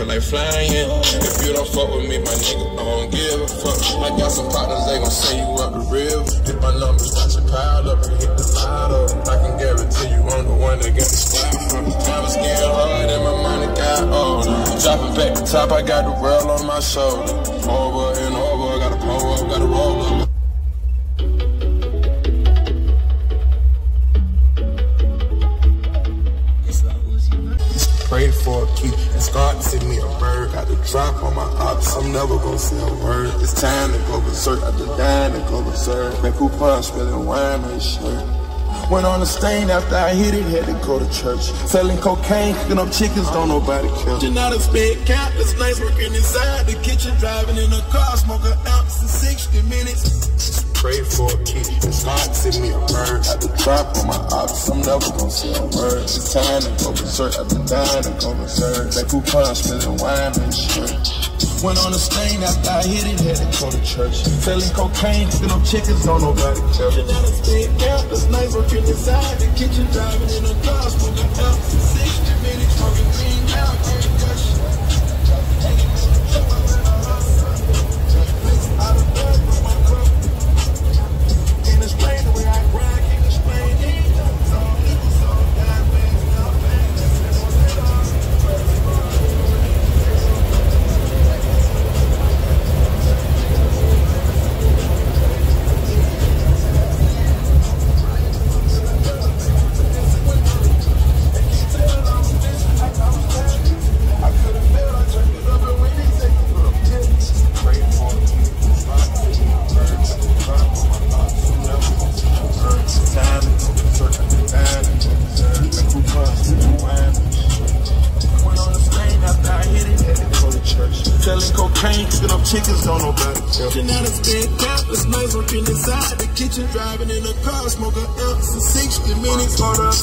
feel like flying. If you don't fuck with me, my nigga, I don't give a fuck. I got some partners, they gon' send you up the river. Hit my numbers, watch it pile up and hit the lotto. I can guarantee you I'm the one that got the spot from. Times getting hard and my money got older. Dropping back the top, I got the world on my shoulder. Over and over, I gotta pull up, gotta roll up. Prayed for a key and start to send me a bird. Got the drop on my ops, I'm never gonna say a word. It's time to go berserk, after dying to go berserk. That coupon spilling wine on his shirt. Went on the stain after I hit it, had to go to church. Selling cocaine, cooking up chickens, don't nobody care. You're not a spit countless nights working inside the kitchen, driving in a car, smoking ounce in 60 minutes. Pray for a key and start to send me a bird. Got the drop on my ops, I'm never gonna say a word. It's time to go berserk, after dying to go berserk. That coupon spilling wine and his shirt. Went on a stain after I hit it, had to go church. Selling cocaine, cooking up chickens, don't nobody care. You're not a spit countless nights working inside the kitchen, driving in a car, smoking in 60 minutes, smoking Cocaine, cooking up chickens, don't nobody. You're not a spit countless nights working inside the kitchen, driving in a car, smoking up in 60 minutes. Hold up,